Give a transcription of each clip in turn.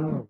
Oh,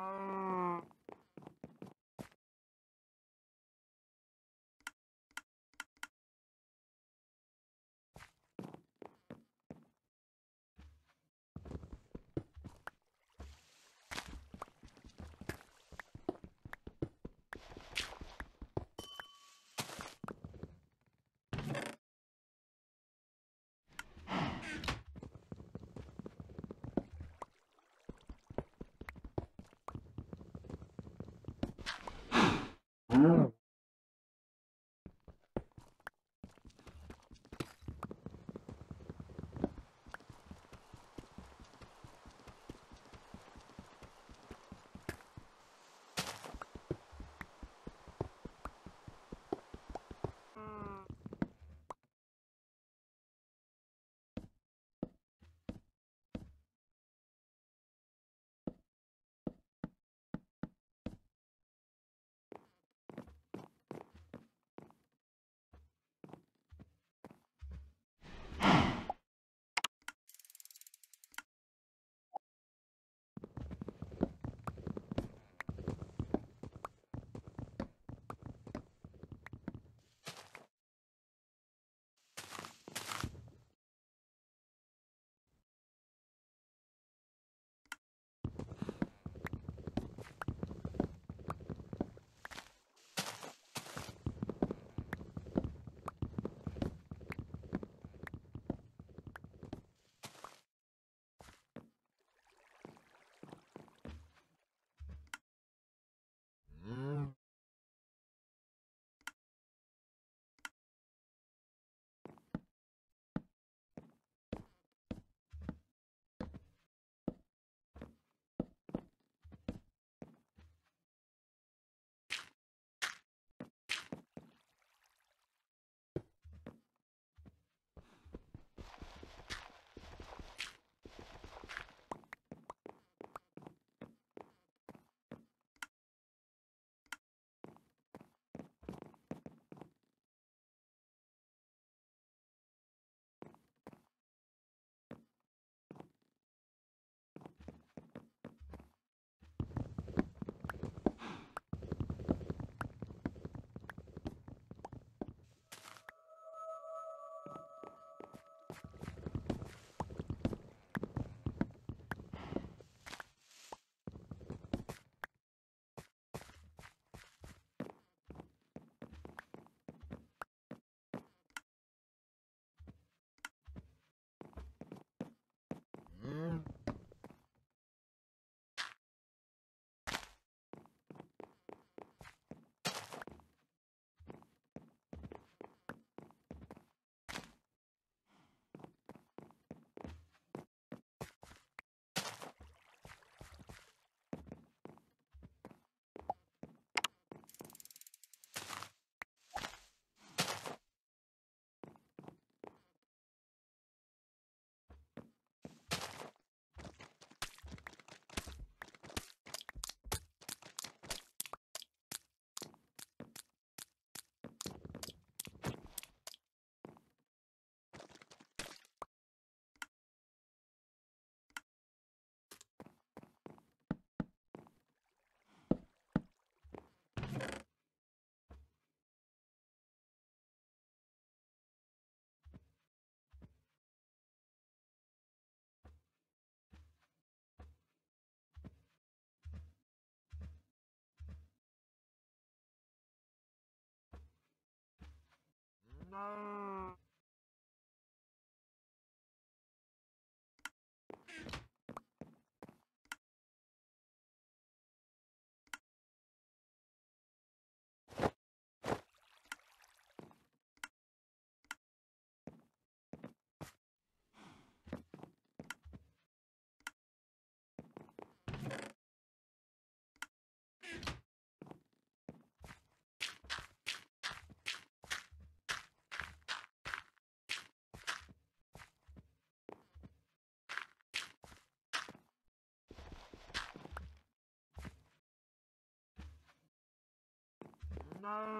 Oh. Oh. No. No.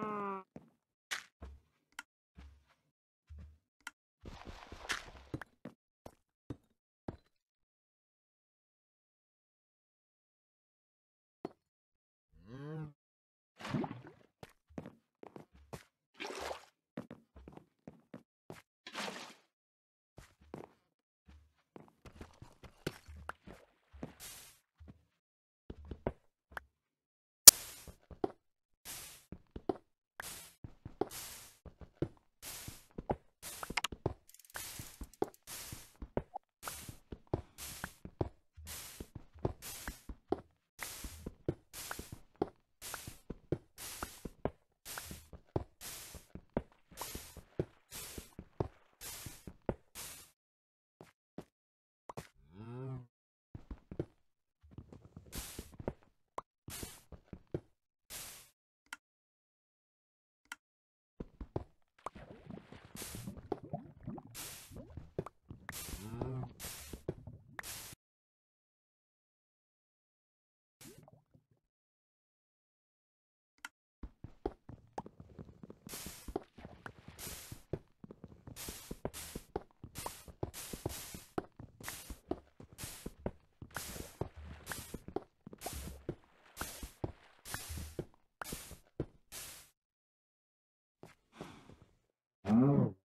Oh.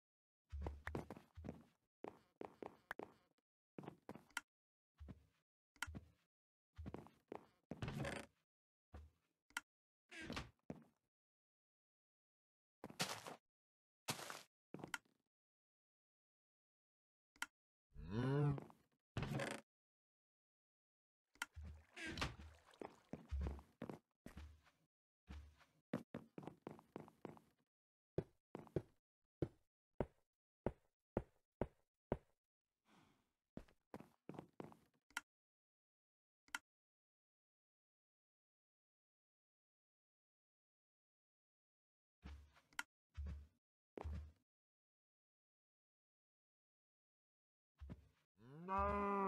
No!